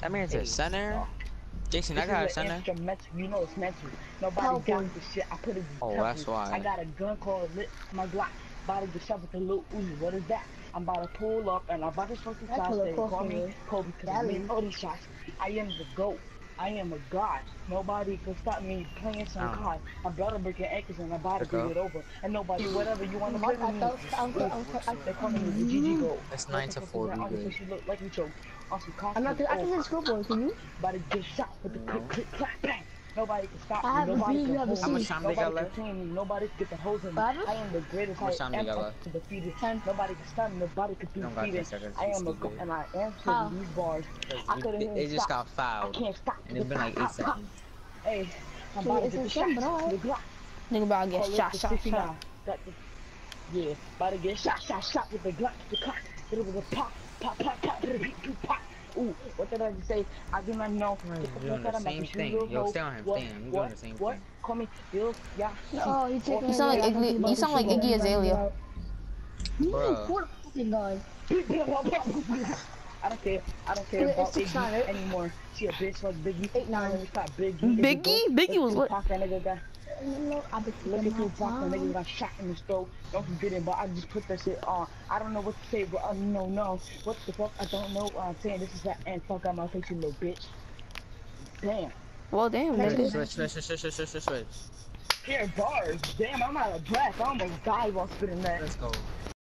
That means a center. Jason, This I got a center. instrumental. You know it's mental. Nobody Help got him. the shit. I put it in Oh, temple. that's why. I got a gun called lit my Glock. About to get shot with a little Uzi. What is that? I'm about to pull up and I'm about to smoke the shots. They call me me. Kobe because I me. made all these shots. I am the GOAT. I am a god. Nobody can stop me playing some Oh. cards. I'm about to break your ankles and I'm about to There it over. And nobody, whatever you want to I play with me. I was- I was- They call me the GG GOAT. It's nine to four, On we the good. look like you choke. On some. I'm not. I think it's scoreboard. Can you? About to get shot with the click, click, clap, bang. Nobody can stop I me. have a Nobody beat, can you have a How much C. time they got left? me. Nobody can get the hose in me. Five? I am the greatest. How much time they got left? to defeat it. Ten. Nobody can stop me. Nobody can don't defeat it. I am a stupid. and I am How? to these bars. I couldn't They, even they just stop. got I fouled. can't stop. And it's been like eight Pop, pop, pop. seconds. Hey, I'm See, about to get the a shame, shot. but alright. The Glock. Nigga about to Call get it shot, the shot, 69. shot. Got the- Yeah, about to get shot, shot, shot with the Glock, the cock. It was a pop, pop, pop, pop, it beat you pop. Ooh, what did I just say? I do not know. Right, Get you're doing the out of my same thing. you Yo, hoe. stay on him, What? stay on him. You're What? doing the same what? thing. Call me Bill, yeah. Oh, you taking You sound like Iggy- you sound like Iggy Azalea. Bruh. Poor fucking guy. I don't care. I don't care about Iggy anymore. She a bitch like Biggie. Eight nine. Let me stop Biggie. Biggie? Biggie was lit. Pop that nigga guy. No, I bet you Look at my you, pop that nigga time. got shot in his throat. Don't forget it, but I just put that shit on. I don't know what to say, but uh, I know no. What the fuck? I don't know what I'm saying. This is that and fuck out my face, you little bitch. Damn. Well, damn, Next nigga. Switch, switch, switch, switch, switch, switch, switch. Here bars. Damn, I'm out of breath. I almost died while spitting that. Let's go.